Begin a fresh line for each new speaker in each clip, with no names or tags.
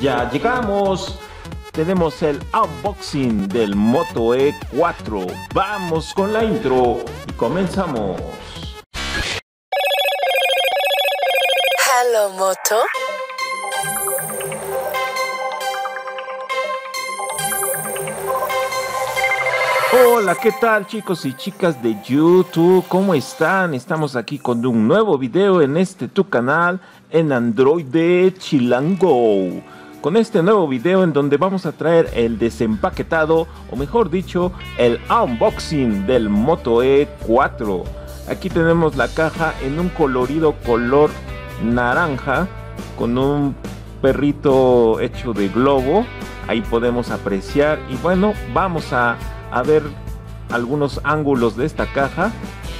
Ya llegamos. Tenemos el unboxing del Moto E4. Vamos con la intro y comenzamos.
Hello Moto.
Hola, ¿qué tal chicos y chicas de YouTube? ¿Cómo están? Estamos aquí con un nuevo video en este tu canal en Android de Chilango. Con este nuevo video en donde vamos a traer el desempaquetado, o mejor dicho, el unboxing del Moto E4. Aquí tenemos la caja en un colorido color naranja con un perrito hecho de globo. Ahí podemos apreciar y bueno, vamos a a ver algunos ángulos de esta caja.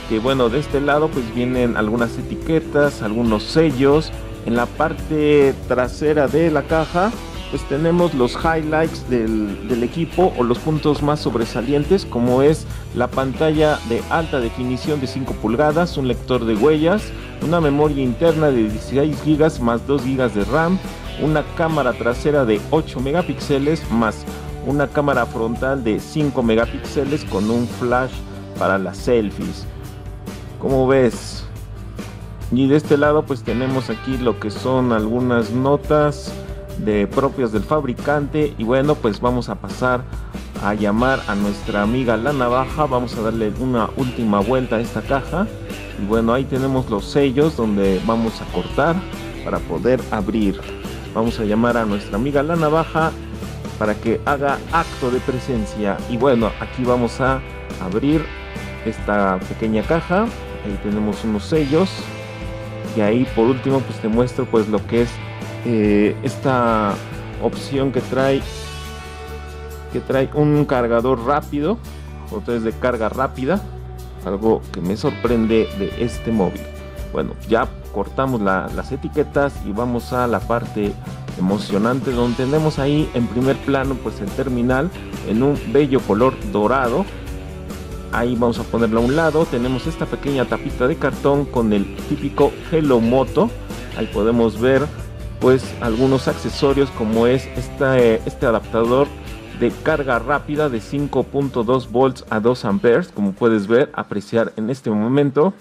Que bueno, de este lado pues vienen algunas etiquetas, algunos sellos. En la parte trasera de la caja pues tenemos los highlights del, del, equipo o los puntos más sobresalientes como es la pantalla de alta definición de 5 pulgadas, un lector de huellas, una memoria interna de 16 GB más 2 GB de RAM, una cámara trasera de 8 megapíxeles más una cámara frontal de 5 megapíxeles con un flash para las selfies. Como ves? Y de este lado pues tenemos aquí lo que son algunas notas de propias del fabricante. Y bueno pues vamos a pasar a llamar a nuestra amiga la navaja. Vamos a darle una última vuelta a esta caja. Y bueno ahí tenemos los sellos donde vamos a cortar para poder abrir. Vamos a llamar a nuestra amiga la navaja para que haga acto de presencia. Y bueno, aquí vamos a abrir esta pequeña caja. Ahí tenemos unos sellos. Y ahí por último pues te muestro pues lo que es eh, esta opción que trae que trae un cargador rápido es de carga rápida algo que me sorprende de este móvil bueno ya cortamos las etiquetas y vamos a la parte emocionante donde tenemos ahí en primer plano pues el terminal en un bello color dorado. Ahí vamos a ponerlo a un lado. Tenemos esta pequeña tapita de cartón con el típico Hello Moto. Ahí podemos ver pues algunos accesorios como es este, este adaptador de carga rápida de 5.2 volts a 2 amperes como puedes ver apreciar en este momento.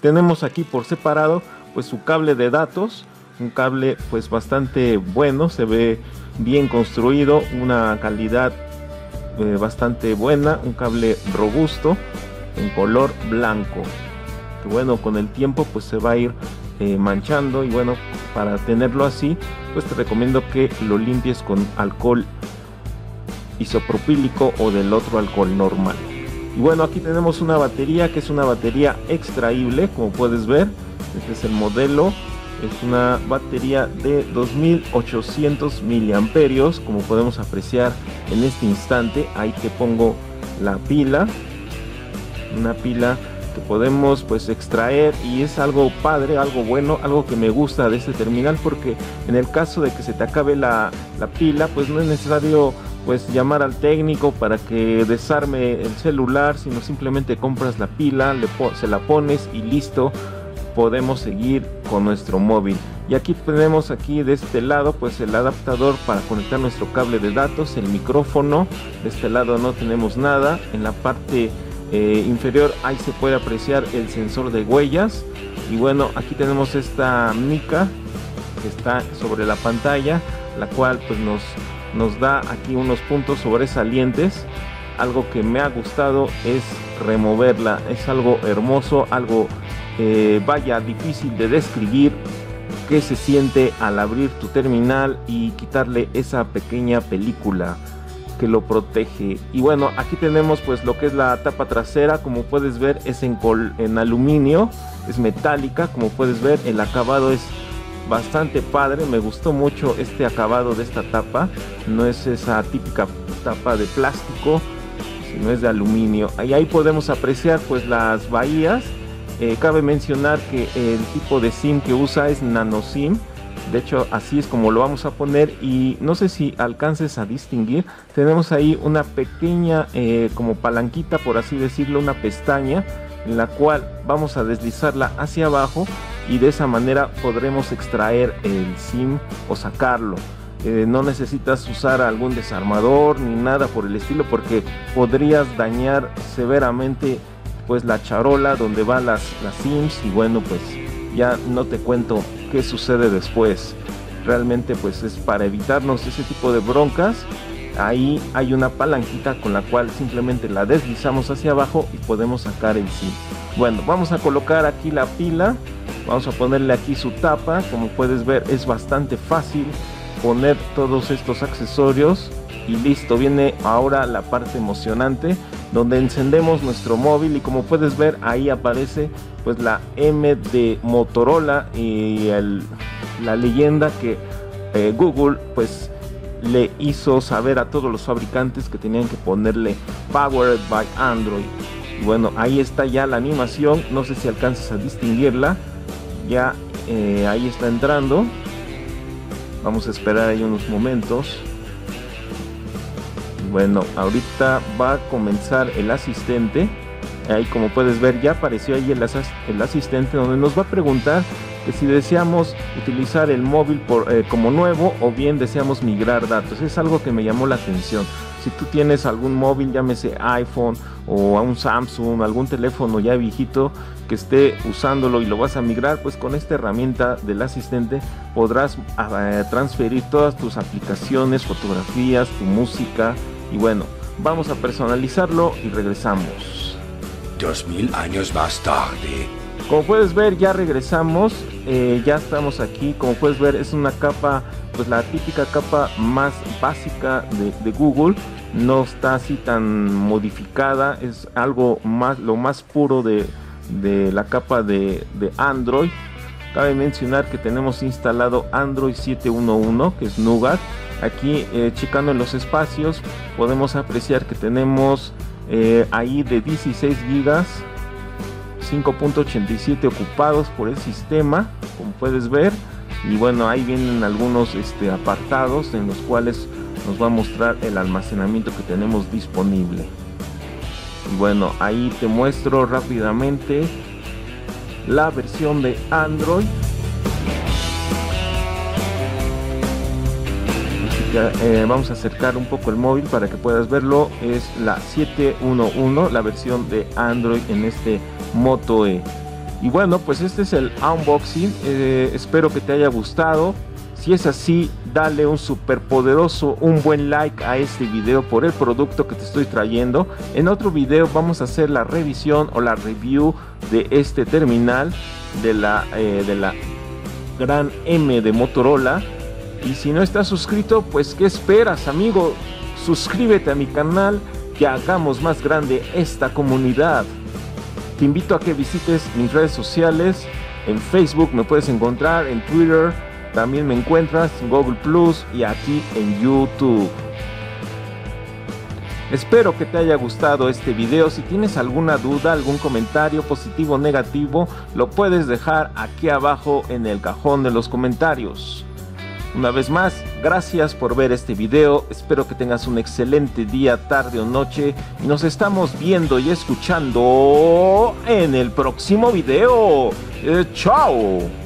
Tenemos aquí por separado pues su cable de datos un cable pues bastante bueno, se ve bien construido, una calidad eh, bastante buena, un cable robusto en color blanco. Que bueno, con el tiempo pues se va a ir eh, manchando y bueno, para tenerlo así, pues te recomiendo que lo limpies con alcohol isopropílico o del otro alcohol normal. Y bueno, aquí tenemos una batería que es una batería extraíble, como puedes ver. Este es el modelo es una batería de 2800 miliamperios como podemos apreciar en este instante. Ahí te pongo la pila. Una pila que podemos pues extraer y es algo padre algo bueno algo que me gusta de este terminal porque en el caso de que se te acabe la, la pila pues no es necesario pues llamar al técnico para que desarme el celular sino simplemente compras la pila le se la pones y listo podemos seguir con nuestro móvil. Y aquí tenemos aquí de este lado pues el adaptador para conectar nuestro cable de datos el micrófono. De este lado no tenemos nada. En la parte eh, inferior ahí se puede apreciar el sensor de huellas. Y bueno aquí tenemos esta mica que está sobre la pantalla la cual pues nos nos da aquí unos puntos sobresalientes. Algo que me ha gustado es removerla. Es algo hermoso algo eh, vaya difícil de describir qué se siente al abrir tu terminal y quitarle esa pequeña película que lo protege. Y bueno aquí tenemos pues lo que es la tapa trasera. Como puedes ver es en, en aluminio es metálica. Como puedes ver el acabado es bastante padre. Me gustó mucho este acabado de esta tapa. No es esa típica tapa de plástico sino es de aluminio. Y ahí podemos apreciar pues las bahías eh, cabe mencionar que el tipo de SIM que usa es nano SIM. De hecho, así es como lo vamos a poner y no sé si alcances a distinguir. Tenemos ahí una pequeña eh, como palanquita, por así decirlo, una pestaña en la cual vamos a deslizarla hacia abajo y de esa manera podremos extraer el SIM o sacarlo. Eh, no necesitas usar algún desarmador ni nada por el estilo porque podrías dañar severamente pues la charola donde van las, las sims y bueno pues ya no te cuento qué sucede después. Realmente pues es para evitarnos ese tipo de broncas. Ahí hay una palanquita con la cual simplemente la deslizamos hacia abajo y podemos sacar el sim. Bueno vamos a colocar aquí la pila. Vamos a ponerle aquí su tapa. Como puedes ver es bastante fácil poner todos estos accesorios y listo viene ahora la parte emocionante donde encendemos nuestro móvil y como puedes ver ahí aparece pues la M de Motorola y la leyenda que eh, Google pues le hizo saber a todos los fabricantes que tenían que ponerle Powered by Android. Y bueno ahí está ya la animación no sé si alcanzas a distinguirla. Ya eh, ahí está entrando. Vamos a esperar ahí unos momentos. Bueno, ahorita va a comenzar el asistente. Ahí como puedes ver ya apareció ahí el, el asistente donde nos va a preguntar que si deseamos utilizar el móvil por, eh, como nuevo o bien deseamos migrar datos. Es algo que me llamó la atención. Si tú tienes algún móvil, llámese iPhone o un Samsung, algún teléfono ya viejito que esté usándolo y lo vas a migrar, pues con esta herramienta del asistente podrás eh, transferir todas tus aplicaciones, fotografías, tu música y bueno, vamos a personalizarlo y regresamos.
Dos mil años más tarde.
Como puedes ver ya regresamos, eh, ya estamos aquí, como puedes ver es una capa, pues la típica capa más básica de, Google, no está así tan modificada, es algo más, lo más puro de, la capa de, Android. Cabe mencionar que tenemos instalado Android 711, que es Nougat. Aquí eh, checando los espacios podemos apreciar que tenemos eh, ahí de 16 gigas 5.87 ocupados por el sistema, como puedes ver. Y bueno, ahí vienen algunos este, apartados en los cuales nos va a mostrar el almacenamiento que tenemos disponible. Bueno, ahí te muestro rápidamente la versión de Android. Eh, vamos a acercar un poco el móvil para que puedas verlo. Es la 711, la versión de Android en este Moto E. Y bueno, pues este es el unboxing. Eh, espero que te haya gustado. Si es así, dale un super poderoso, un buen like a este video por el producto que te estoy trayendo. En otro video vamos a hacer la revisión o la review de este terminal de la, eh, de la gran M de Motorola. Y si no estás suscrito, pues ¿qué esperas, amigo? Suscríbete a mi canal que hagamos más grande esta comunidad. Te invito a que visites mis redes sociales. En Facebook me puedes encontrar, en Twitter también me encuentras, en Google Plus y aquí en YouTube. Espero que te haya gustado este video. Si tienes alguna duda, algún comentario positivo o negativo, lo puedes dejar aquí abajo en el cajón de los comentarios. Una vez más, gracias por ver este video, espero que tengas un excelente día, tarde o noche y nos estamos viendo y escuchando en el próximo video. Eh, ¡Chao!